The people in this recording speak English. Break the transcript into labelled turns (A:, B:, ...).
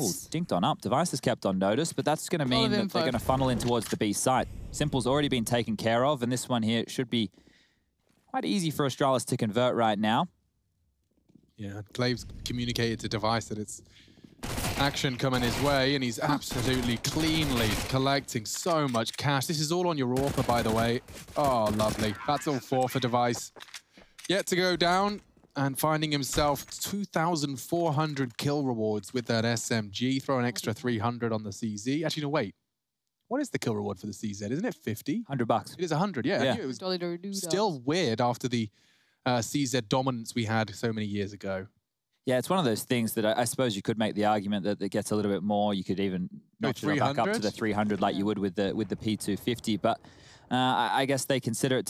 A: Ooh, dinked on up. Device is kept on notice, but that's going to mean that they're going to funnel in towards the B site. Simple's already been taken care of, and this one here should be quite easy for Astralis to convert right now.
B: Yeah, gla1ve's communicated to Device that it's action coming his way, and he's absolutely cleanly collecting so much cash. This is all on your Orpa, by the way. Oh, lovely. That's all four for Device. Yet to go down, and finding himself 2,400 kill rewards with that SMG. Throw an extra 300 on the CZ. Actually, no, wait. What is the kill reward for the CZ? Isn't it 50?
A: 100 bucks.
B: It is 100, yeah.
A: yeah.
B: It was still weird after the uh, CZ dominance we had so many years ago.
A: Yeah, it's one of those things that I, I suppose you could make the argument that it gets a little bit more. You could even notch it back up to the 300 like you would with the with the P250. But uh, I, I guess they consider it